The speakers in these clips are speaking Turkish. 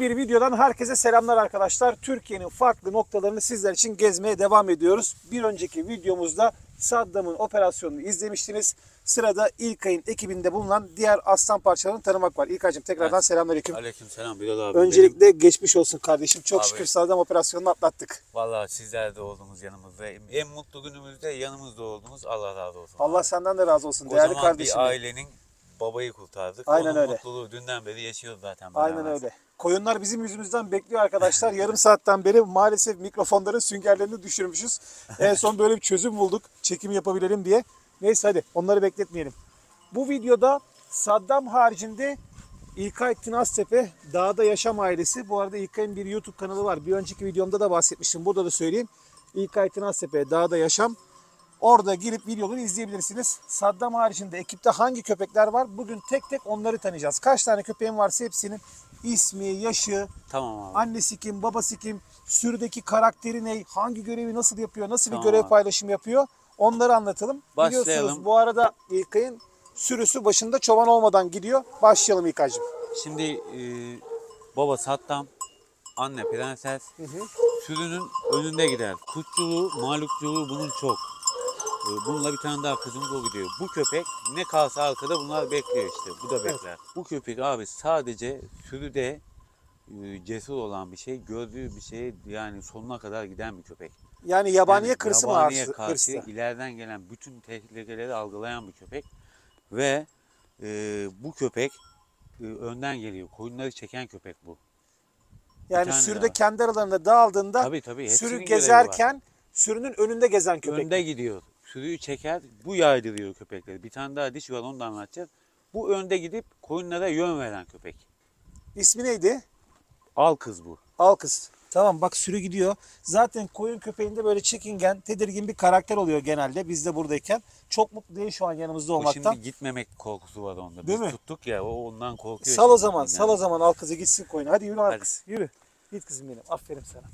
Yeni bir videodan herkese selamlar arkadaşlar. Türkiye'nin farklı noktalarını sizler için gezmeye devam ediyoruz. Bir önceki videomuzda Saddam'ın operasyonunu izlemiştiniz. Sırada İlkay'ın ekibinde bulunan diğer aslan parçalarını tanımak var. İlkay'cığım tekrardan Evet. selamünaleyküm. Aleyküm selam Bilal abi. Öncelikle geçmiş olsun kardeşim. Çok Abi. şükür Saddam operasyonunu atlattık. Valla sizler de oldunuz yanımızda. En mutlu günümüzde yanımızda oldunuz. Allah razı olsun. Allah senden de razı olsun Kocaman değerli kardeşim. bir ailenin babayı kurtardık. Aynen Onun öyle. mutluluğu dünden beri yaşıyoruz zaten. Aynen beraber. öyle. Koyunlar bizim yüzümüzden bekliyor arkadaşlar. Yarım saatten beri maalesef mikrofonların süngerlerini düşürmüşüz. En son böyle bir çözüm bulduk. Çekim yapabilelim diye. Neyse hadi onları bekletmeyelim. Bu videoda Saddam haricinde İlkay Tınaztepe Dağda Yaşam Ailesi. Bu arada İlkay'ın bir YouTube kanalı var. Bir önceki videomda da bahsetmiştim. Burada da söyleyeyim. İlkay Tınaztepe Dağda Yaşam. Orada girip videoları izleyebilirsiniz. Saddam haricinde ekipte hangi köpekler var? Bugün tek tek onları tanıyacağız. Kaç tane köpeğin varsa hepsinin ismi, yaşı, Tamam abi. annesi kim, babası kim, sürüdeki karakteri ne, hangi görevi nasıl yapıyor, nasıl bir Tamam görev abi. paylaşımı yapıyor onları anlatalım. Başlayalım. Biliyorsunuz bu arada İlkay'ın sürüsü başında çoban olmadan gidiyor. Başlayalım İlkay'cığım. Şimdi e, baba Saddam, anne prenses, sürünün önünde gider. Kutçuluğu, mağlupçuluğu bunun çok. E, bununla bir tane daha kızımız o gidiyor. Bu köpek ne kalsa arkada bunlar bekliyor işte. Bu da bekler. Bu köpek abi sadece sürüde e, cesur olan bir şey, gördüğü bir şeye yani sonuna kadar giden bir köpek. Yani yabaniye Yani kırsı mı yabaniye karşı hırsı? ileriden gelen bütün tehlikeleri algılayan bir köpek ve e, bu köpek e, önden geliyor. Koyunları çeken köpek bu. Yani sürüde daha. kendi aralarında dağıldığında Tabii tabii. sürü var. gezerken sürünün önünde gezen köpek. önde gidiyor. Sürüyü çeker, bu yaydırıyor köpekleri. Bir tane daha diş var onu da anlatacağız. Bu önde gidip koyunlara yön veren köpek. İsmi neydi? Al kız bu. Al kız. Tamam bak sürü gidiyor. Zaten koyun köpeğinde böyle çekingen, tedirgin bir karakter oluyor genelde biz de buradayken. Çok mutlu değil şu an yanımızda O olmaktan. şimdi gitmemek korkusu var onda. Değil Biz mi? tuttuk ya o ondan korkuyor. Sal o zaman, yani. sal o zaman al kızı gitsin koyuna. Hadi yürü al kız, yürü. Git kızım benim, aferin sana.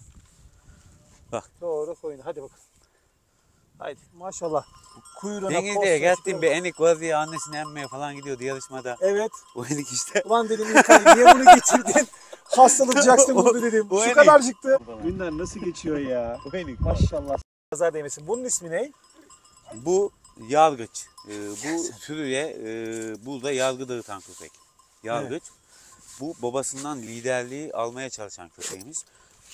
Bak. Doğru koyuna, hadi bakalım. Haydi maşallah. Kuyruğuna Denizli'ye gittim bir enik var diye annesini emmeye falan gidiyordu yarışmada. Evet. O enik işte. Ulan dedim İlkay niye bunu getirdin? Hastalıkacaksın bunu dedim. o Şu en iyi. kadarcıktı. Günler nasıl geçiyor ya? O enik. Maşallah. Nazar değmesin. Bunun ismi ne? Bu yargıç. Ee, bu sürüye e, burada yargı dağıtan köpek. Yargıç. Bu babasından liderliği almaya çalışan köpeğimiz.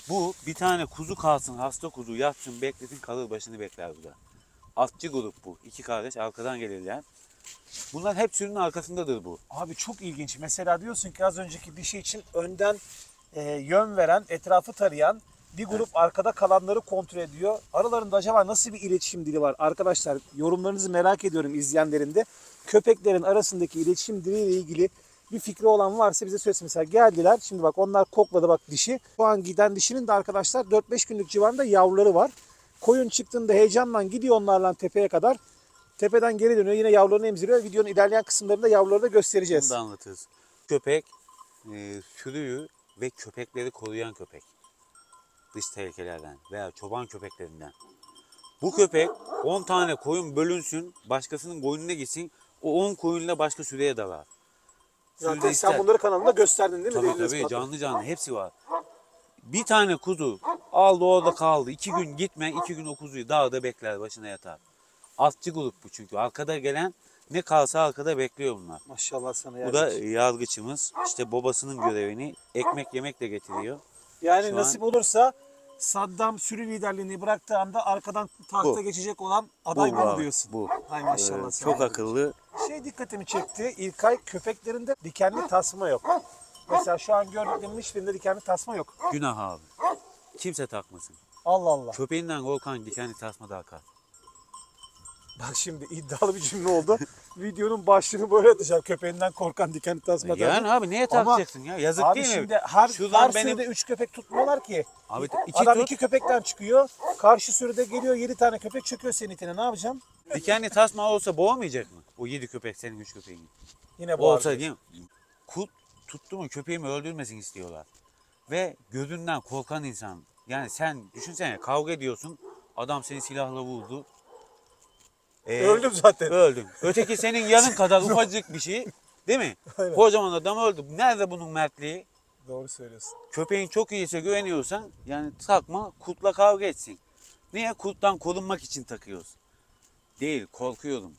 Bu bir tane kuzu kalsın, hasta kuzu yatsın, bekletin kalır başını bekler burada. Atçı grup bu. İki kardeş arkadan gelirler. Bunlar hep sürünün arkasındadır bu. Abi çok ilginç. Mesela diyorsun ki az önceki dişi için önden e, yön veren, etrafı tarayan bir grup arkada kalanları kontrol ediyor. Aralarında acaba nasıl bir iletişim dili var? Arkadaşlar yorumlarınızı merak ediyorum izleyenlerin de. Köpeklerin arasındaki iletişim diliyle ilgili bir fikri olan varsa bize söylesin. Mesela geldiler. Şimdi bak onlar kokladı bak dişi. Şu an giden dişinin de arkadaşlar 4-5 günlük civarında yavruları var. Koyun çıktığında heyecanla gidiyor onlarla tepeye kadar. Tepeden geri dönüyor. Yine yavrularını emziriyor. Videonun ilerleyen kısımlarında yavruları da göstereceğiz. Bunu da anlatırız. Köpek e, sürüyü ve köpekleri koruyan köpek. Dış tehlikelerden veya çoban köpeklerinden. Bu köpek 10 tane koyun bölünsün, başkasının koyununa gitsin, o 10 koyunla başka sürüye dalar. Zaten ister. sen bunları kanalında gösterdin değil mi? Tabii tabii canlı canlı hepsi var. Bir tane kuzu aldı orada kaldı. iki gün gitme, iki gün o kuzuyu dağda bekler, başına yatar. Atçı grup bu çünkü. Arkada gelen ne kalsa arkada bekliyor bunlar. Maşallah sana. Bu da yargıçımız. İşte babasının görevini ekmek yemekle getiriyor. yani şu nasip olursa Saddam sürü liderliğini bıraktığı anda arkadan tahta Bu. geçecek olan aday bu, abi, diyorsun? Bu. Hay maşallah Ee, sana. çok akıllı. Şey dikkatimi çekti. İlkay köpeklerinde dikenli tasma yok. Mesela şu an gördüklerimin hiçbirinde dikenli tasma yok. Günah abi. Kimse takmasın. Allah Allah. Köpeğinden korkan dikenli tasma da akar. Bak şimdi iddialı bir cümle oldu. Videonun başlığını böyle atacağım. Köpeğinden korkan dikenli tasma. Yani abi niye Ama- takacaksın ya? Yazık Abi değil mi? şimdi her, Şuradan her benim- sürüde 3 köpek tutmuyorlar ki. Abi iki Adam tut. iki köpekten çıkıyor. Karşı sürüde geliyor 7 tane köpek çöküyor senin itine. Ne yapacağım? Dikenli tasma olsa boğamayacak mı? O yedi köpek senin üç köpeğin. Yine bu Olsa değil mi? Kurt tuttu mu köpeğimi öldürmesin istiyorlar. Ve gözünden korkan insan. Yani sen düşünsene kavga ediyorsun. Adam seni silahla vurdu. Ee, Öldüm zaten. Öldün. Öteki senin yanın kadar ufacık bir şey. Değil mi? Aynen. Kocaman adam öldü. Nerede bunun mertliği? Doğru söylüyorsun. Köpeğin çok iyiyse güveniyorsan yani takma kurtla kavga etsin. Niye? Kurttan korunmak için takıyoruz. Değil korkuyorum.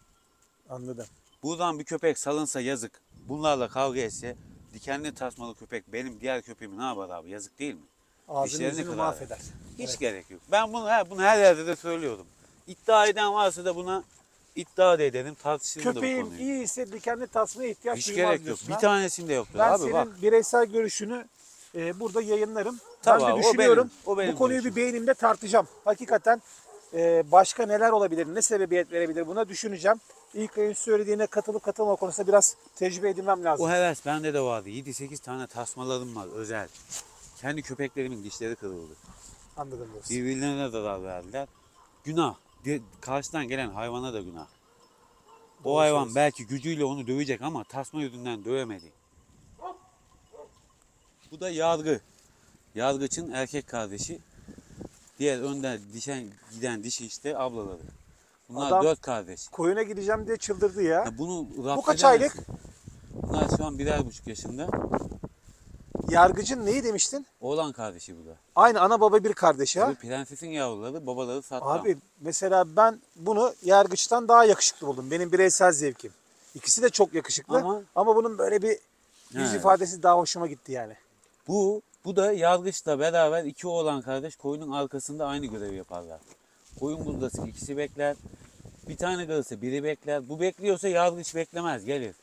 Anladım. Buradan bir köpek salınsa yazık. Bunlarla kavga etse dikenli tasmalı köpek benim diğer köpeğimi ne yapar abi? Yazık değil mi? Ağzını yüzünü kırar. mahveder. Hiç Evet. gerek yok. Ben bunu her, bunu her yerde de söylüyorum. İddia eden varsa da buna iddia da edelim tartışalım da bu konuyu. iyi ise dikenli tasmaya ihtiyaç Hiç duymaz gerek yok. diyorsun Bir ha? tanesinde yoktur. Ben abi senin bak. bireysel görüşünü e, burada yayınlarım. Tamam, ben o de düşünüyorum. benim- o benim bu konuyu görüşüm. bir beynimde tartacağım. Hakikaten e, başka neler olabilir, ne sebebiyet verebilir buna düşüneceğim. İlk ayın söylediğine katılıp katılma konusunda biraz tecrübe edinmem lazım. O heves bende de vardı. 7-8 tane tasmalarım var özel. Kendi köpeklerimin dişleri kırıldı. Anladım diyorsun. Birbirlerine zarar verdiler. Günah. Karşıdan gelen hayvana da günah. O Doğru hayvan söylüyorsun. belki gücüyle onu dövecek ama tasma yüzünden dövemedi. Bu da yargı. Yargıçın erkek kardeşi. Diğer önden dişen giden dişi işte ablaları. Bunlar Adam- dört kardeş. Koyuna gideceğim diye çıldırdı ya. Ya bunu Bu kaç aylık? Bunlar şu an birer buçuk yaşında. Yargıcın neyi demiştin? Oğlan kardeşi bu da. Aynı ana baba bir kardeş ya. Tabii prensesin yavruları, babaları sattı. Abi mesela ben bunu yargıçtan daha yakışıklı buldum. Benim bireysel zevkim. İkisi de çok yakışıklı ama, Ama- bunun böyle bir yüz He. ifadesi daha hoşuma gitti yani. Bu, bu da yargıçla beraber iki oğlan kardeş koyunun arkasında aynı görevi yaparlar. Koyun buradası ikisi bekler. Bir tane kalırsa biri bekler. Bu bekliyorsa yargıç beklemez gelir.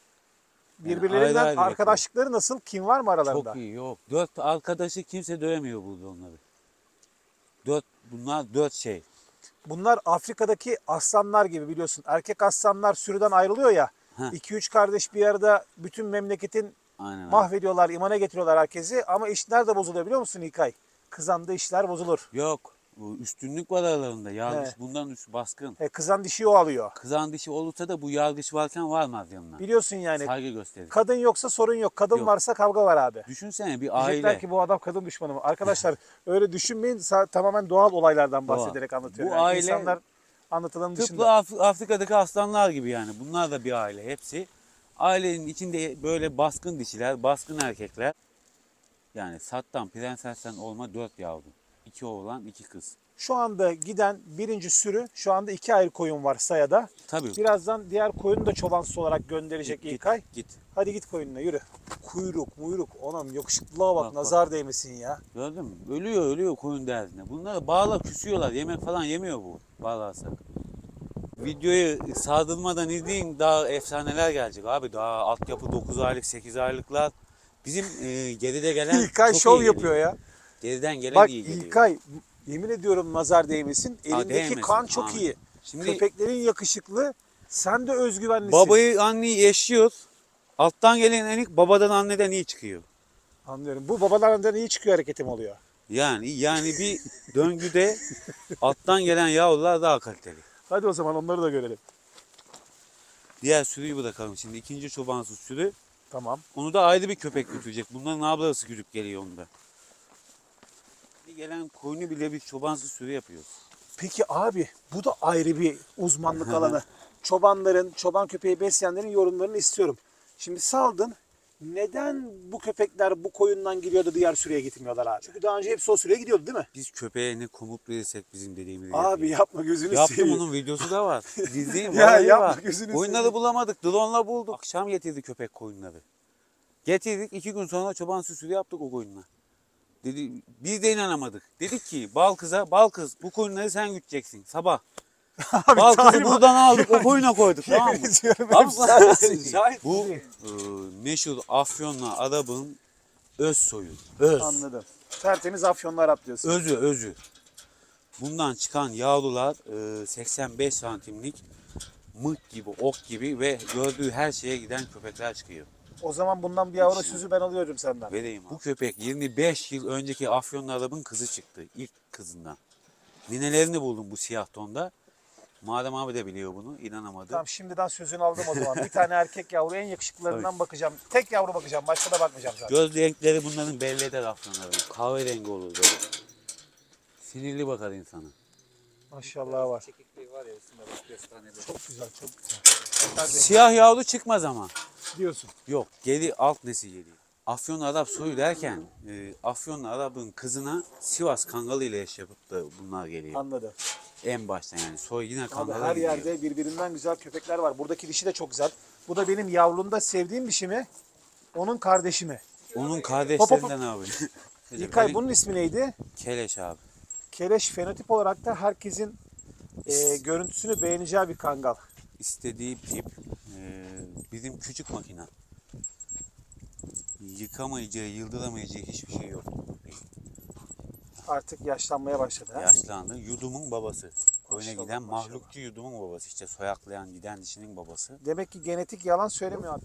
Birbirlerinden ayrı ayrı arkadaşlıkları nasıl? Kim var mı aralarında? Çok iyi yok. Dört arkadaşı kimse dövemiyor burada onları. Dört, bunlar dört şey. Bunlar Afrika'daki aslanlar gibi biliyorsun. Erkek aslanlar sürüden ayrılıyor ya. Heh. 2-3 kardeş bir arada bütün memleketin Aynen. mahvediyorlar, imana getiriyorlar herkesi. Ama işler de bozuluyor biliyor musun İlkay? Kızanda işler bozulur. Yok. bu Üstünlük var aralarında. Yargıç He. bundan üst baskın. E, kızan dişi o alıyor. Kızan dişi olursa da bu yargıç varken varmaz yanına. Biliyorsun yani. Saygı gösterir. Kadın yoksa sorun yok. Kadın Yok. varsa kavga var abi. Düşünsene bir Diyecekler aile. ki bu adam kadın düşmanı mı? Arkadaşlar öyle düşünmeyin. Sa- tamamen doğal olaylardan Doğal. bahsederek anlatıyorum. Bu aile- İnsanlar anlatılanın Tıpkı dışında. Af- Afrika'daki aslanlar gibi yani. Bunlar da bir aile hepsi. Ailenin içinde böyle baskın dişiler, baskın erkekler. Yani Sattan, prensesten olma dört yavru. İki oğlan, iki kız. Şu anda giden birinci sürü şu anda iki ayrı koyun var sayada. Tabii. Birazdan diğer koyunu da çobansız olarak gönderecek git, İlkay. Git. Hadi git koyununa yürü. Kuyruk muyruk. Onam yakışıklılığa bak, Bak, bak. nazar değmesin ya. Gördün mü? Ölüyor ölüyor koyun derdine. Bunları bağla küsüyorlar. Yemek falan yemiyor bu bağlarsak. Videoyu sardırmadan izleyin daha efsaneler gelecek abi. Daha altyapı 9 aylık 8 aylıklar. Bizim e, geride gelen İlkay çok şov iyi yapıyor geliyor. ya. Geriden gelen Bak iyi geliyor. İlkay yemin ediyorum nazar değmesin. Elindeki değmesin, kan çok amin. iyi. Şimdi Köpeklerin yakışıklı. Sen de özgüvenlisin. babayı anneyi eşliyor. Alttan gelen enik babadan anneden iyi çıkıyor. Anlıyorum. Bu babalarından iyi çıkıyor hareketim oluyor. Yani yani bir döngüde alttan gelen yavrular daha kaliteli. Hadi o zaman onları da görelim. Diğer sürüyü bırakalım şimdi. ikinci çobansız sürü. Tamam. Onu da ayrı bir köpek götürecek. Bunların ablası güdüp geliyor onda. Bir gelen koyunu bile bir çobansız sürü yapıyoruz. Peki abi bu da ayrı bir uzmanlık alanı. Çobanların, çoban köpeği besleyenlerin yorumlarını istiyorum. Şimdi saldın. Neden bu köpekler bu koyundan giriyor da diğer sürüye gitmiyorlar abi? Çünkü daha önce hepsi o sürüye gidiyordu değil mi? Biz köpeğe ne komut verirsek bizim dediğimizi Abi yapıyor. yapma gözünü Yaptım seveyim. onun videosu da var. İzleyin. Ya yapma, var. gözünü Koyunları seveyim. bulamadık. Drone'la bulduk. Akşam getirdi köpek koyunları. Getirdik. iki gün sonra çoban süsürü yaptık o koyunla. Dedi, biz de inanamadık. Dedik ki bal kıza, bal kız bu koyunları sen güteceksin sabah. Bal kızı buradan aldık o koyuna koyduk tamam mı? Abi, şahit bu e, meşhur Afyon'la Arap'ın öz soyu. Öz. Anladım. Tertemiz afyonlar atlıyorsun. Özü özü. Bundan çıkan yavrular e, 85 santimlik mık gibi, ok gibi ve gördüğü her şeye giden köpekler çıkıyor. O zaman bundan bir yavru sözü ben alıyorum senden. Vereyim abi. Bu köpek 25 yıl önceki Afyonlu Arap'ın kızı çıktı. ilk kızından. Ninelerini buldum bu siyah tonda. Madem abi de biliyor bunu, inanamadı. Tamam şimdiden sözünü aldım o zaman. Bir tane erkek yavru en yakışıklılarından bakacağım. Tek yavru bakacağım. Başka da bakmayacağım zaten. Göz renkleri bunların belli eder Afyonların. Kahverengi olur böyle. Sinirli bakar insana. Maşallah var. Çekikliği var ya üstünde bak. Çok güzel çok güzel. Siyah yavru çıkmaz ama. diyorsun. Yok, geri alt nesil geliyor. Afyon Arap soyu derken e, Afyon Arap'ın kızına Sivas Kangalı ile eş yapıp da bunlar geliyor. Anladım. En başta yani soy yine Abi Kangalı her gidiyor. yerde birbirinden güzel köpekler var. Buradaki dişi de çok güzel. Bu da benim yavrumda sevdiğim dişi mi? Onun kardeşi mi? Onun kardeşlerinden abi. İlkay Benim bunun ismi neydi? Keleş abi. Keleş fenotip olarak da herkesin e, görüntüsünü beğeneceği bir kangal. istediği tip e, bizim küçük makina. Yıkamayacağı, yıldıramayacağı hiçbir şey yok. Artık yaşlanmaya başladı. Ha? Yaşlandı. Yudumun babası. Maşallah, giden maşallah. mahlukçu yudumun babası. işte soyaklayan giden dişinin babası. Demek ki genetik yalan söylemiyor abi.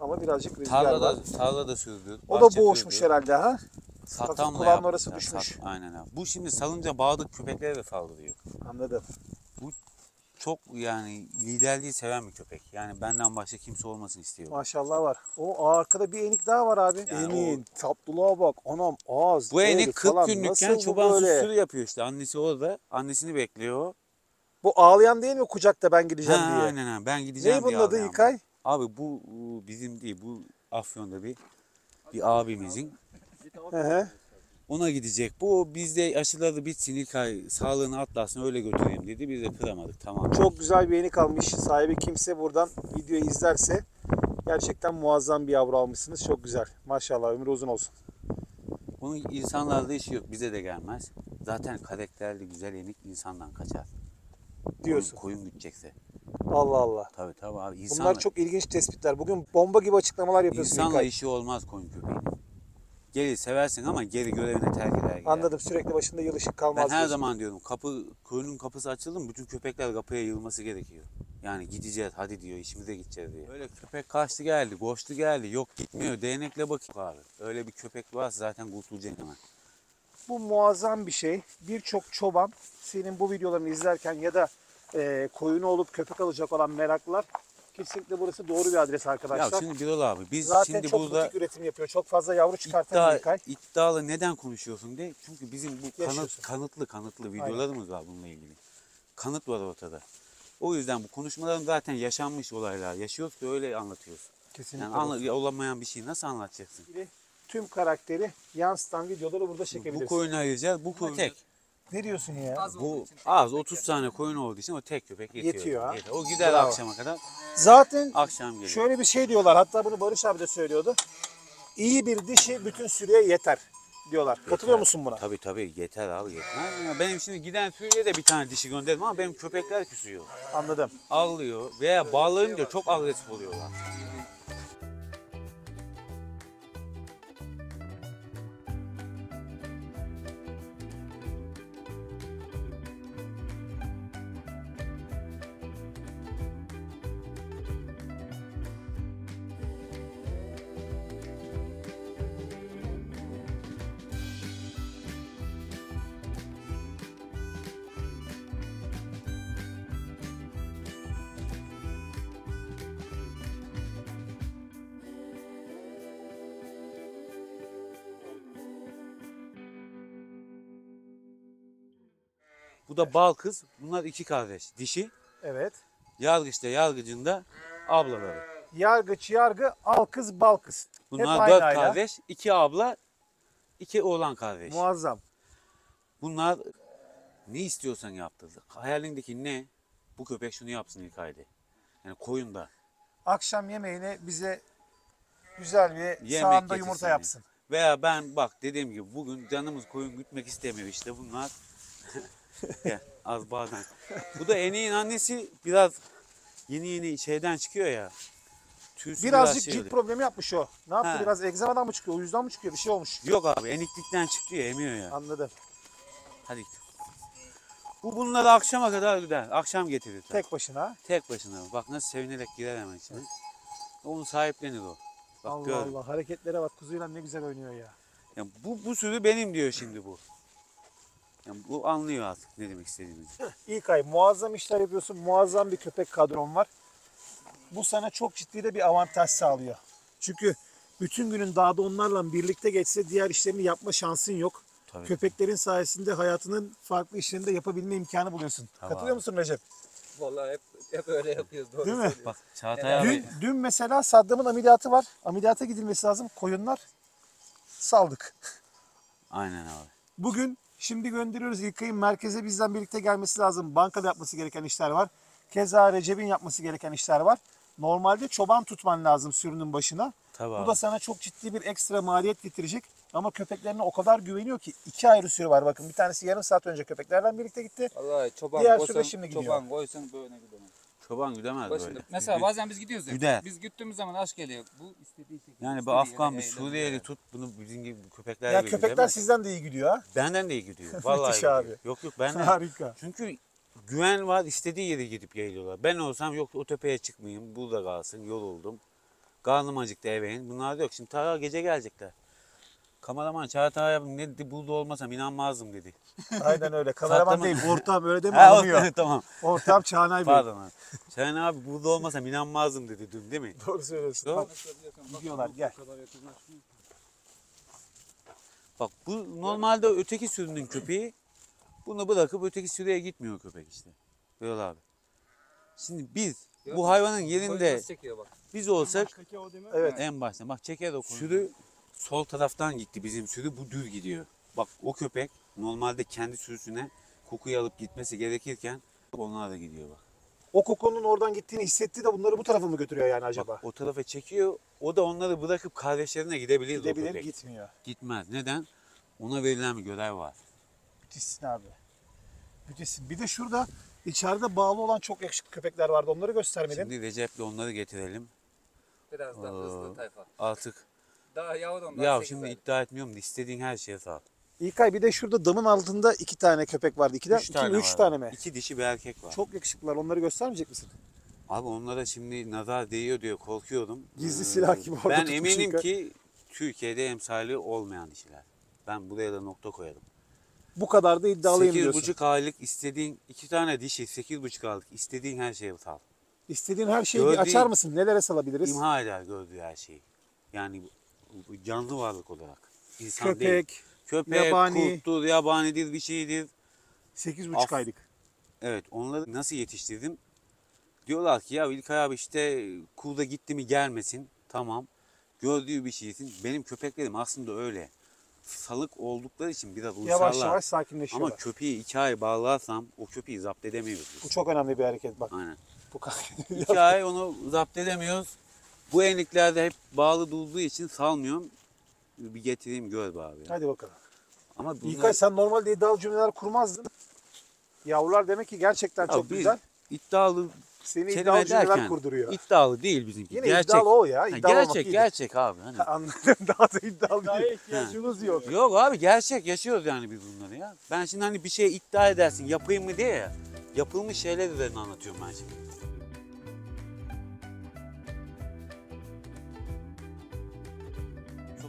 Ama birazcık rüzgar var. Tarlada, tarlada sürdü. O bahçe da boğuşmuş sürdü. herhalde ha? Satanla kulağın yapmışlar, orası düşmüş. sat- aynen abi. Bu şimdi salınca bağladık köpeklere de saldırıyor. Anladım. Çok yani liderliği seven bir köpek. Yani benden başka kimse olmasın istiyor. Maşallah var. O arkada bir enik daha var abi. Yani Enin, tatlılığa bak. Anam ağız. Bu enik 40 falan. günlükken Nasıl çoban böyle? yapıyor işte. Annesi orada. Annesini bekliyor. Bu ağlayan değil mi kucakta ben gideceğim Ha, diye? aynen ha. Ben gideceğim Ne bunun diye adı ağlayan İlkay? Abi bu bu bizim değil. Bu Afyon'da bir bir abimizin. Hı hı. Ona gidecek. Bu bizde aşıları bitsin İlkay sağlığını atlasın öyle götüreyim dedi. Biz de kıramadık tamam. Çok güzel bir enik almış. Sahibi kimse buradan videoyu izlerse gerçekten muazzam bir yavru almışsınız. Çok güzel. Maşallah ömür uzun olsun. Bunun insanlarda işi yok. Bize de gelmez. Zaten karakterli güzel enik insandan kaçar. Diyorsun. Koyun, koyun gidecekse. Allah Allah. Tabii tabii abi. İnsanla, Bunlar çok ilginç tespitler. Bugün bomba gibi açıklamalar yapıyorsun insanla İlkay. işi olmaz koyun köpeğinin. Geri seversin ama geri görevine terk eder. gider. Anladım. Sürekli başında yıl ışık kalmaz. Ben her diyorsun. zaman diyorum kapı koyunun kapısı açıldı mı bütün köpekler kapıya yığılması gerekiyor. Yani gideceğiz hadi diyor işimize gideceğiz diyor. Öyle köpek kaçtı geldi, koştu geldi. Yok gitmiyor değnekle bakıyor abi. Öyle bir köpek varsa zaten kurtulacaksın hemen. Bu muazzam bir şey. Birçok çoban senin bu videolarını izlerken ya da e, koyunu olup köpek alacak olan meraklılar kesinlikle burası doğru bir adres Ya arkadaşlar. şimdi Birol abi biz Zaten şimdi çok burada butik üretim yapıyor. Çok fazla yavru çıkartan iddia, bir İlkay. iddialı neden konuşuyorsun diye. Çünkü bizim bu kanıt, Yaşıyorsun. kanıtlı kanıtlı videolarımız var bununla ilgili. Kanıt var ortada. O yüzden bu konuşmaların zaten yaşanmış olaylar. Yaşıyoruz ki öyle anlatıyoruz. Kesinlikle. Yani anla, olamayan bir şeyi nasıl anlatacaksın? tüm karakteri yansıtan videoları burada Bu çekebiliriz. koyunu ayıracağız. Bu koyun tek. Ne diyorsun ya? Az olduğu Bu için az 30 tane koyun olduğu için o tek köpek yetiyor. Yetiyor ha. Yeter. O gider Bravo. akşama kadar. Zaten Akşam geliyor. şöyle bir şey diyorlar. Hatta bunu Barış abi de söylüyordu. İyi bir dişi bütün sürüye yeter diyorlar. Katılıyor musun buna? Tabii tabii yeter abi yeter. Ya benim şimdi giden sürüye de bir tane dişi gönderdim ama benim köpekler küsüyor. Anladım. Ağlıyor veya bağlayınca çok agresif oluyorlar. Bu da bal kız. Bunlar iki kardeş. Dişi. Evet. Yargıçta yargıcında ablaları. Yargıç yargı, al kız bal kız. Hep Bunlar aynı dört aile. kardeş. iki abla, iki oğlan kardeş. Muazzam. Bunlar ne istiyorsan yaptırdı. Hayalindeki ne? Bu köpek şunu yapsın ilk ayda. Yani koyunda. Akşam yemeğine bize güzel bir Yemek getirsin yumurta yapsın. Veya ben bak dediğim gibi bugün canımız koyun gütmek istemiyor işte bunlar. Gel, az badem. Bu da Eni'nin annesi biraz yeni yeni şeyden çıkıyor ya. Tüysü Birazcık biraz şey cilt oluyor. problemi yapmış o. Ne yaptı? Ha. Biraz egzamadan mı çıkıyor? O yüzden mi çıkıyor? Bir şey olmuş. Yok abi eniklikten çıktı ya emiyor ya. Anladım. Hadi git. Bu bunları akşama kadar gider. Akşam getirir. Tek başına. Tek başına. Bak nasıl sevinerek girer hemen içine. Onu sahiplenir o. Bak Allah gör. Allah. Hareketlere bak. Kuzuyla ne güzel oynuyor ya. Yani bu, bu sürü benim diyor şimdi bu. Yani bu anlıyor artık ne demek istediğimizi. İlk ay muazzam işler yapıyorsun. Muazzam bir köpek kadron var. Bu sana çok ciddi de bir avantaj sağlıyor. Çünkü bütün günün dağda onlarla birlikte geçse diğer işlerini yapma şansın yok. Tabii. Köpeklerin sayesinde hayatının farklı işlerini de yapabilme imkanı buluyorsun. Tabii Katılıyor musun Recep? Vallahi hep, hep öyle yapıyoruz. Doğru Değil mi? Bak Çağatay abi. Dün, dün mesela Saddam'ın ameliyatı var. Ameliyata gidilmesi lazım. Koyunlar saldık. Aynen abi. Bugün şimdi gönderiyoruz İlkay'ın merkeze bizden birlikte gelmesi lazım. Bankada yapması gereken işler var. Keza Recep'in yapması gereken işler var. Normalde çoban tutman lazım sürünün başına. Tabii Bu abi. da sana çok ciddi bir ekstra maliyet getirecek. Ama köpeklerine o kadar güveniyor ki iki ayrı sürü var. Bakın bir tanesi yarım saat önce köpeklerden birlikte gitti. Vallahi çoban Diğer sürü şimdi gidiyor. çoban koysan böyle gidemez. Çoban güdemez Başında, böyle. mesela bazen biz gidiyoruz ya. Güder. Biz güttüğümüz zaman aç geliyor. Bu istediği şekilde. Yani bu istediği Afgan bir Suriyeli tut bunu bizim gibi köpekler Ya gibi köpekler güdemez. sizden de iyi gidiyor ha. Benden de iyi gidiyor. Vallahi Müthiş abi. Yok yok benden. Harika. Çünkü güven var istediği yere gidip yayılıyorlar. Ben olsam yok o tepeye çıkmayayım. Burada kalsın yoruldum. Karnım acıktı eve in. Bunlar da yok. Şimdi ta gece gelecekler. Kameraman Çağatay abim ne dedi burada olmasam inanmazdım dedi. Aynen öyle. Kameraman Saklama- değil. Ortam öyle deme Ha, tamam. Ortam Çağanay Bey. Pardon abi. Sen abi burada olmasam inanmazdım dedi dün değil mi? Doğru söylüyorsun. Bak, gidiyorlar gel. Bak bu normalde öteki sürünün köpeği. Bunu bırakıp öteki sürüye gitmiyor köpek işte. Böyle abi. Şimdi biz bu hayvanın Koyun yerinde nasıl çekiyor bak. biz olsak Evet. en başta bak çeker o Sürü sol taraftan gitti bizim sürü bu düz gidiyor. Bak o köpek normalde kendi sürüsüne kokuyu alıp gitmesi gerekirken onlar da gidiyor bak. O kokunun oradan gittiğini hissetti de bunları bu tarafa mı götürüyor yani acaba? Bak o tarafa çekiyor. O da onları bırakıp kardeşlerine gidebilir o Gidebilir köpek. gitmiyor. Gitmez. Neden? Ona verilen bir görev var. Müthişsin abi. Müthişsin. Bir de şurada içeride bağlı olan çok yakışıklı köpekler vardı. Onları göstermedin. Şimdi Recep'le onları getirelim. Biraz da hızlı tayfa. Artık Daha yavrum daha ya sekiz şimdi iddia etmiyorum da istediğin her şeye sağ. İlkay bir de şurada damın altında iki tane köpek vardı. İkiden, Üç iki, tane üç var. tane mi? İki dişi bir erkek var. Çok yakışıklılar. Onları göstermeyecek misin? Abi onlara şimdi nazar değiyor diye korkuyorum. Gizli Ee, silah gibi orada Ben tutmuş eminim İlkay. ki Türkiye'de emsali olmayan dişiler. Ben buraya da nokta koyarım. Bu kadar da iddialıyım diyorsun. 8,5 aylık istediğin iki tane dişi 8,5 aylık istediğin her şeye sal. İstediğin her şeyi bir Gördüğün- açar mısın? Nelere salabiliriz? İmha eder gördüğü her şeyi. Yani canlı varlık olarak. İnsan Köpek, değil. Köpek, yabani. kurttur, yabanidir, bir şeydir. 8,5 Af- aylık. Evet onları nasıl yetiştirdim? Diyorlar ki ya İlkay abi işte kurda gitti mi gelmesin. Tamam. Gördüğü bir şeysin. Benim köpeklerim aslında öyle. Salık oldukları için biraz uysallar. Yavaş yavaş sakinleşiyorlar. Ama köpeği iki ay bağlarsam o köpeği zapt edemiyoruz. biz. Bu çok önemli bir hareket bak. Aynen. Bu kadar. İki ay onu zapt edemiyoruz. Bu enliklerde hep bağlı durduğu için salmıyorum. Bir getireyim gör be abi. ya. Hadi bakalım. Ama bunlar, İlkay sen normalde iddialı cümleler kurmazdın. Yavrular demek ki gerçekten Ya çok biz güzel. iddialı Seni kelime iddialı cümleler derken kurduruyor. iddialı değil bizimki. Yine gerçek. iddialı o ya. Ha, iddialı olmak gerçek gerçek abi. Hani. Anladım. Daha da iddialı değil. ihtiyacımız yok. Yok abi gerçek yaşıyoruz yani biz bunları ya. Ben şimdi hani bir şey iddia edersin yapayım mı diye ya. Yapılmış şeyler üzerine anlatıyorum ben şimdi.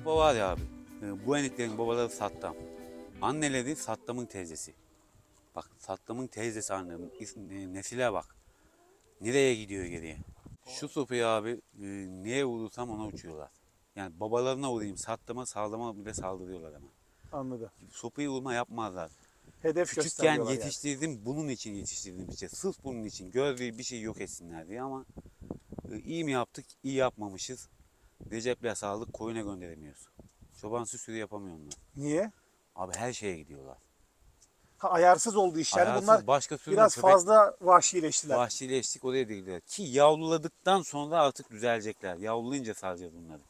Sopa var ya abi. e, Bu eniklerin babaları Saddam. Anneleri Saddam'ın teyzesi. Bak Saddam'ın teyzesi annem. Nesile bak. Nereye gidiyor geriye? Şu sopayı abi e, neye vurursam ona uçuyorlar. Yani babalarına vurayım, Saddam'a, saldırıma bile saldırıyorlar hemen. Anladım. Sopayı vurma yapmazlar. Hedef Küçükken gösteriyorlar yani. yetiştirdim, bunun için yetiştirdim işte. Sırf bunun için, gördüğü bir şey yok etsinler diye ama e, iyi mi yaptık, iyi yapmamışız. Recep'le sağlık koyuna gönderemiyoruz. Çobansız sürü yapamıyor onlar. Niye? Abi her şeye gidiyorlar. Ha, ayarsız oldu iş. Yani Ayarsız bunlar başka sürü biraz fazla vahşileştiler. Vahşileştik oraya değiller. Ki yavruladıktan sonra artık düzelecekler. Yavrulayınca salacağız bunları.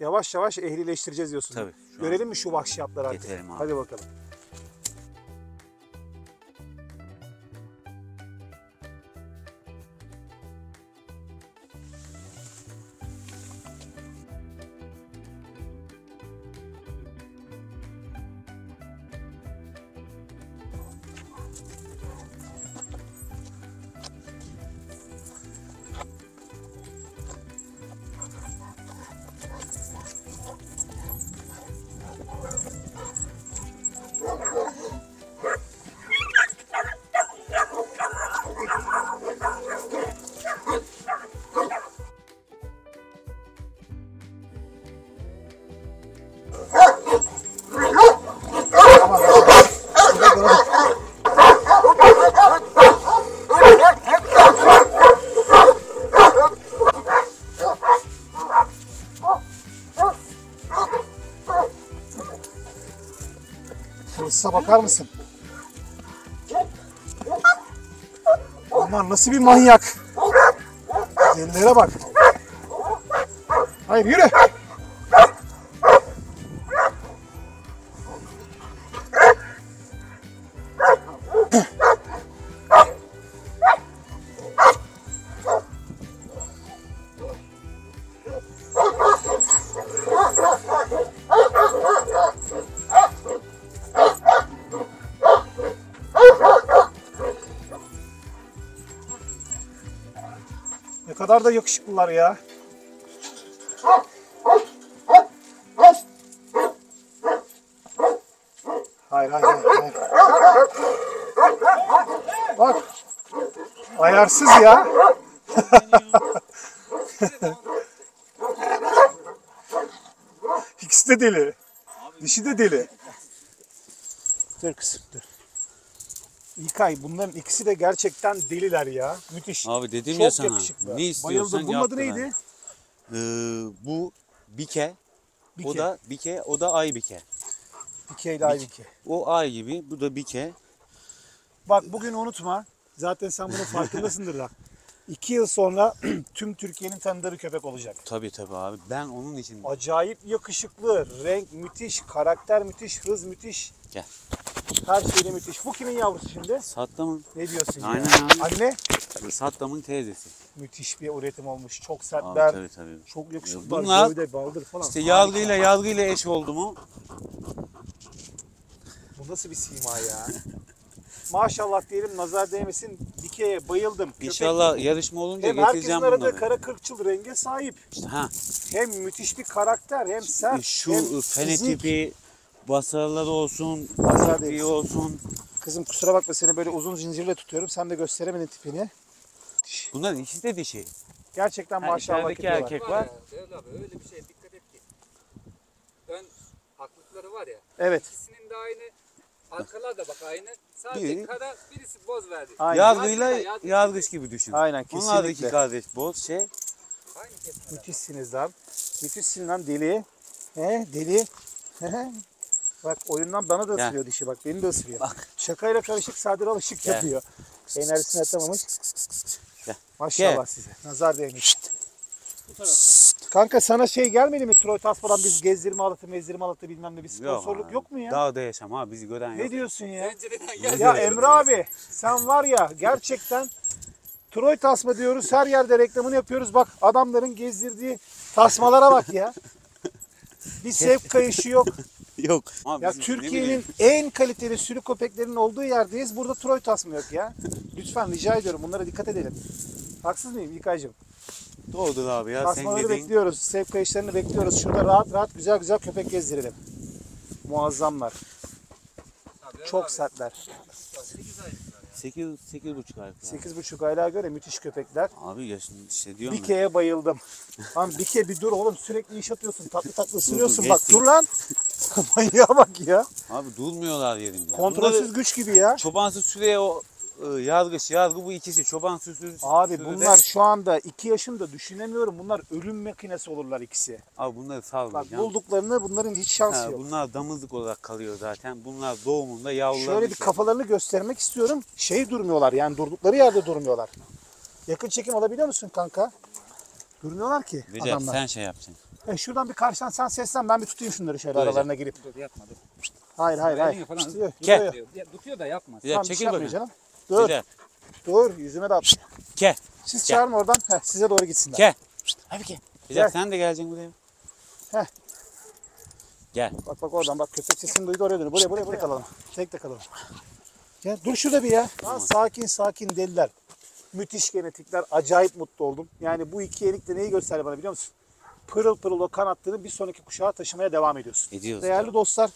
Yavaş yavaş ehlileştireceğiz diyorsun. Tabii, Görelim mi şu vahşiyatları artık? Getirelim abi. Hadi bakalım. Şansa bakar mısın? Bunlar nasıl bir manyak? Dellere bak. Hayır yürü. Kadar da yakışıklılar ya. Hayır hayır. hayır. Bak. Ayarsız ya. İkisi de deli. Dişi de deli. Dur kızım dur. İlkay bunların ikisi de gerçekten deliler ya. Müthiş. Abi dedim Çok ya sana. yakışıklı. Ne istiyorsan Bayıldım. Bunun adı neydi? Ee, bu bike. O Bike. da bike, o da ay bike. Bike ile Aybike. O ay gibi, bu da bike. Bak bugün unutma. Zaten sen bunun farkındasındır da. İki yıl sonra tüm Türkiye'nin tanıdığı köpek olacak. Tabii tabii abi. Ben onun için Acayip yakışıklı, renk müthiş, karakter müthiş, hız müthiş. Gel. Her şeyle müthiş. Bu kimin yavrusu şimdi? Saddam'ın, Ne diyorsun ya? Aynen abi. Anne? Saddam'ın teyzesi. Müthiş bir üretim olmuş. Çok Abi sertler, tabii tabii. çok yakışıklılar. Bunlar- Gövde, baldır falan. İşte Harika. yargıyla yargıyla eş oldu mu? Bu nasıl bir sima ya? Maşallah diyelim nazar değmesin. Dikeye bayıldım. Köpek İnşallah yarışma olunca hem herkesin getireceğim aradığı bunları. kara kırkçıl renge sahip. İşte, ha, Hem müthiş bir karakter hem sert şu hem fenotipi, basarları olsun, değmesin. olsun. Kızım kusura bakma seni böyle uzun zincirle tutuyorum. Sen de gösteremedin tipini. Bunların ikisi de dişi. Gerçekten Ha, maşallah içerideki gidiyorlar. erkek Var var. ya, Değerli abi öyle bir şeye dikkat et ki. Ön aklıkları var ya. Evet. İkisinin de aynı. Arkalar da bak aynı. Sadece Biri- kara birisi boz verdi. Aynen. Yargıyla yargı- yargıç gibi düşün. Aynen, Onlar da iki kesinlikle. kardeş boz şey. Aynı kesme. Müthişsiniz lan. Müthişsin lan deli. He deli. He. Bak oyundan bana da ısırıyor dişi bak. Beni de ısırıyor. Bak. Şakayla karışık Sadir alışık Gel. yapıyor. Enerjisini atamamış. Gel. Maşallah Gel. size. Nazar değmiş. Kanka sana şey gelmedi mi Troy Tasma'dan biz gezdirme alatı mezdirme alatı bilmem ne bir sponsorluk abi. yok mu ya? Dağda yaşam abi bizi gören Ne yok. diyorsun ya? Pencereden. Ya Emre abi sen var ya gerçekten Troy tasma diyoruz her yerde reklamını yapıyoruz. Bak adamların gezdirdiği tasmalara bak ya. Bir sevk kayışı yok. Yok. Abi Ya bizim Türkiye'nin en kaliteli sürü köpeklerinin olduğu yerdeyiz. Burada Troy tasma yok ya. Lütfen rica ediyorum bunlara dikkat edelim. Haksız mıyım İlkay'cığım? doğrudur abi ya sen Tasmaları dediğin. bekliyoruz. Sevk kayışlarını bekliyoruz. Şurada rahat rahat güzel güzel köpek gezdirelim. Muazzamlar. Abi, Çok abi, sertler. sekiz ay. 8 8 buçuk ay. falan. 8,5 aylığa göre müthiş köpekler. Abi yaşın işte diyorum ya. Bike'ye bayıldım. Lan Bike bir dur oğlum sürekli iş atıyorsun. Tatlı tatlı ısırıyorsun dur, bak dur lan. Manyağa bak ya. Abi durmuyorlar yerinde. Kontrolsüz Bunları güç gibi ya. çobansız süreye o e, yargıç, yargı bu ikisi çobansız sürü. Abi sürüde- bunlar şu anda 2 yaşında düşünemiyorum. Bunlar ölüm makinesi olurlar ikisi. Abi bunları Bak salmayacağım. bulduklarını bunların hiç şansı Ha, yok. bunlar damızlık olarak kalıyor zaten. Bunlar doğumunda yavrularını Şöyle bir şey- kafalarını göstermek istiyorum. Şey durmuyorlar yani durdukları yerde durmuyorlar. Yakın çekim alabiliyor musun kanka? Durmuyorlar ki Recep adamlar. sen şey yapacaksın. E şuradan bir karşıdan sen seslen ben bir tutayım şunları şöyle Dur aralarına girip. Dur yapma dur. Hayır hayır hayır. falan- İşte yok, Gel. yok, yok. Diyor. Ya, tutuyor da yapma. Tamam, bir şey çekil yapmıyor bakayım. canım. Dur Recep dur yüzüme de at. ke. Siz Gel. çağırın oradan. Heh, size doğru gitsinler. Ke. Hadi gel. Recep Gel. sen de geleceksin buraya. Heh. Gel. Bak bak oradan bak köpek sesini duydu oraya dönüyor. Buraya buraya buraya kalalım. Tek de kalalım. Gel dur şurada bir ya. Lan sakin sakin deliler. Müthiş genetikler. Acayip mutlu oldum. Yani bu iki yenik de neyi gösterdi bana biliyor musun? Pırıl pırıl o kanatları bir sonraki kuşağa taşımaya devam ediyorsun. Ediyoruz. Değerli dostlar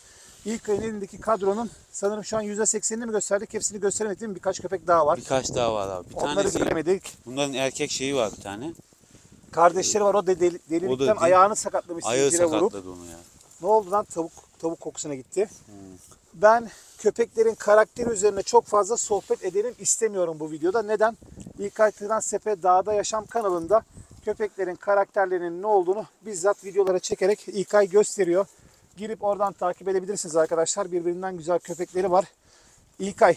ilk ayın elindeki kadronun sanırım şu an %80'ini mi gösterdik? Hepsini gösteremedik değil mi? Birkaç köpek daha var. Birkaç daha var abi. Bir Onları tanesi göremedik. bunların erkek şeyi var bir tane. Kardeşleri var o da deli, delilikten değil. ayağını sakatlamış Ayağı zincire vurup. sakatladı onu ya. Ne oldu lan tavuk tavuk kokusuna gitti. Ben köpeklerin karakteri üzerine çok fazla sohbet edelim istemiyorum bu videoda. Neden? İlkay Sepe Dağda Yaşam kanalında köpeklerin karakterlerinin ne olduğunu bizzat videolara çekerek İlkay gösteriyor. Girip oradan takip edebilirsiniz arkadaşlar. Birbirinden güzel köpekleri var. İlkay.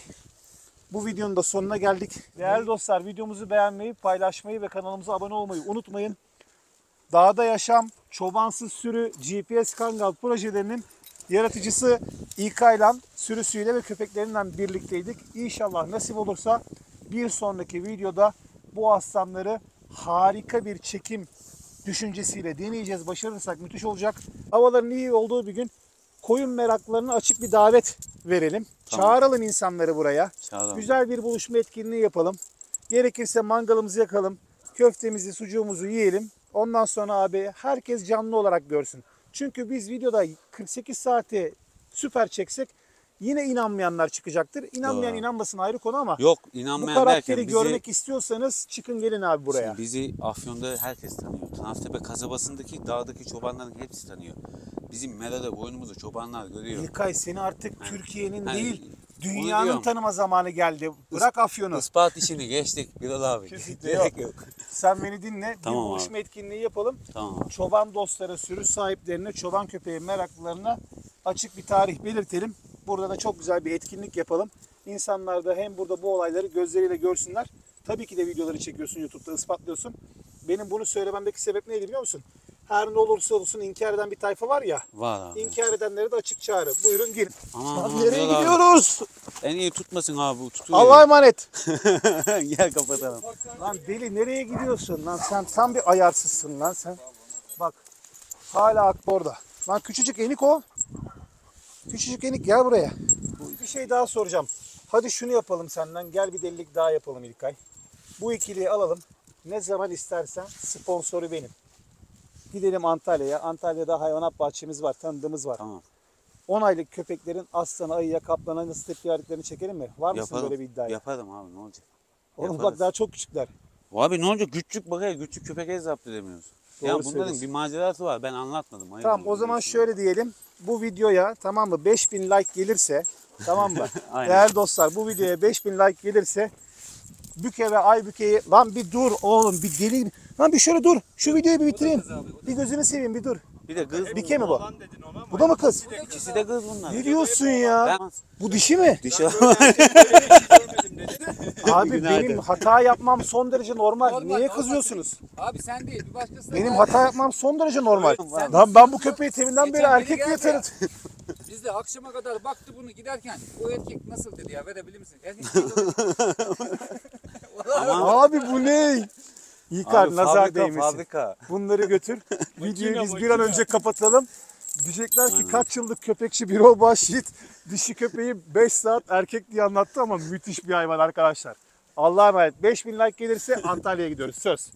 Bu videonun da sonuna geldik. Değerli dostlar videomuzu beğenmeyi, paylaşmayı ve kanalımıza abone olmayı unutmayın. Dağda Yaşam, Çobansız Sürü, GPS Kangal projelerinin yaratıcısı İlkay'la sürüsüyle ve köpeklerinden birlikteydik. İnşallah nasip olursa bir sonraki videoda bu aslanları harika bir çekim düşüncesiyle deneyeceğiz. Başarırsak müthiş olacak. Havaların iyi olduğu bir gün koyun meraklarına açık bir davet verelim. Tamam. Çağıralım insanları buraya. Çağıralım. Güzel bir buluşma etkinliği yapalım. Gerekirse mangalımızı yakalım. Köftemizi, sucuğumuzu yiyelim. Ondan sonra abi herkes canlı olarak görsün. Çünkü biz videoda 48 saate süper çeksek yine inanmayanlar çıkacaktır. İnanmayan Doğru. inanmasın ayrı konu ama Yok bu inanmayan karakteri derken bizi, görmek istiyorsanız çıkın gelin abi buraya. Şimdi bizi Afyon'da herkes tanıyor. Transtepe kasabasındaki dağdaki çobanların hepsi tanıyor. Bizim Mera'da boynumuzu çobanlar görüyor. İlkay seni artık Türkiye'nin Hani değil onu dünyanın diyorum. tanıma zamanı geldi. Bırak Afyon'u. Ispat işini geçtik Birol abi. Kesinlikle Gerek yok. Sen beni dinle. Tamam bir abi. buluşma etkinliği yapalım. Tamam. çoban dostlara, sürü sahiplerine, çoban köpeği meraklılarına açık bir tarih belirtelim. Burada da çok güzel bir etkinlik yapalım. İnsanlar da hem burada bu olayları gözleriyle görsünler. Tabii ki de videoları çekiyorsun YouTube'da ispatlıyorsun. Benim bunu söylememdeki sebep neydi biliyor musun? Her ne olursa olsun inkar eden bir tayfa var ya. Var abi. İnkar edenleri de açık çağrı. Buyurun girin. Aman Lan aman nereye Birol abi. gidiyoruz? En iyi tutmasın abi bu tutuyor. Allah'a emanet. Gel kapatalım. Lan deli nereye gidiyorsun lan? Sen tam bir ayarsızsın lan sen. Bak hala aklı orada. Lan küçücük enik o. Küçücük enik gel buraya. Bir şey daha soracağım. Hadi şunu yapalım senden. Gel bir delilik daha yapalım İlkay. Bu ikiliyi alalım. Ne zaman istersen sponsoru benim. Gidelim Antalya'ya. Antalya'da hayvanat bahçemiz var. Tanıdığımız var. Tamam. 10 aylık köpeklerin aslana, ayıya, kaplana nasıl tepki verdiklerini çekelim mi? Var mısın Yaparım. böyle bir iddiaya? Yaparım abi ne olacak? Oğlum bak yaparız. daha çok küçükler. Abi ne olacak? Küçük bak ya küçük köpek ez zapt edemiyoruz. Doğru ya bunların bir macerası var. Ben anlatmadım. Hayır Tamam o zaman şöyle diyelim. Bu videoya tamam mı 5000 like gelirse tamam mı? Aynen. Değerli dostlar bu videoya 5000 like gelirse Büke ve Aybüke'yi lan bir dur oğlum bir deli lan bir şöyle dur. Şu videoyu bir bitireyim. Bir gözünü seveyim bir dur. Bir de kız. Bike mi bu? Bu da mı kız? İkisi de kız bunlar. Ne diyorsun ya? Ben Bu dişi mi? dişi Abi Günaydın. benim hata yapmam son derece normal. Normal, Niye normal. kızıyorsunuz? Abi sen değil bir başkası. da Benim var. hata yapmam son derece normal. Sen- Lan ben bu köpeği teminden beri Geçen biri erkek diye geldi ya. Biz de akşama kadar baktı bunu giderken o erkek nasıl dedi ya verebilir misin? Erkek değil o. Ama Abi bu ne? Yıkar nazar fabrika, değmesin. fabrika. Bunları götür. Videoyu biz bir an önce kapatalım. Diyecekler ki kaç yıllık köpekçi bir o Yiğit dişi köpeği 5 saat erkek diye anlattı ama müthiş bir hayvan arkadaşlar. Allah'a emanet. 5000 like gelirse Antalya'ya gidiyoruz. Söz.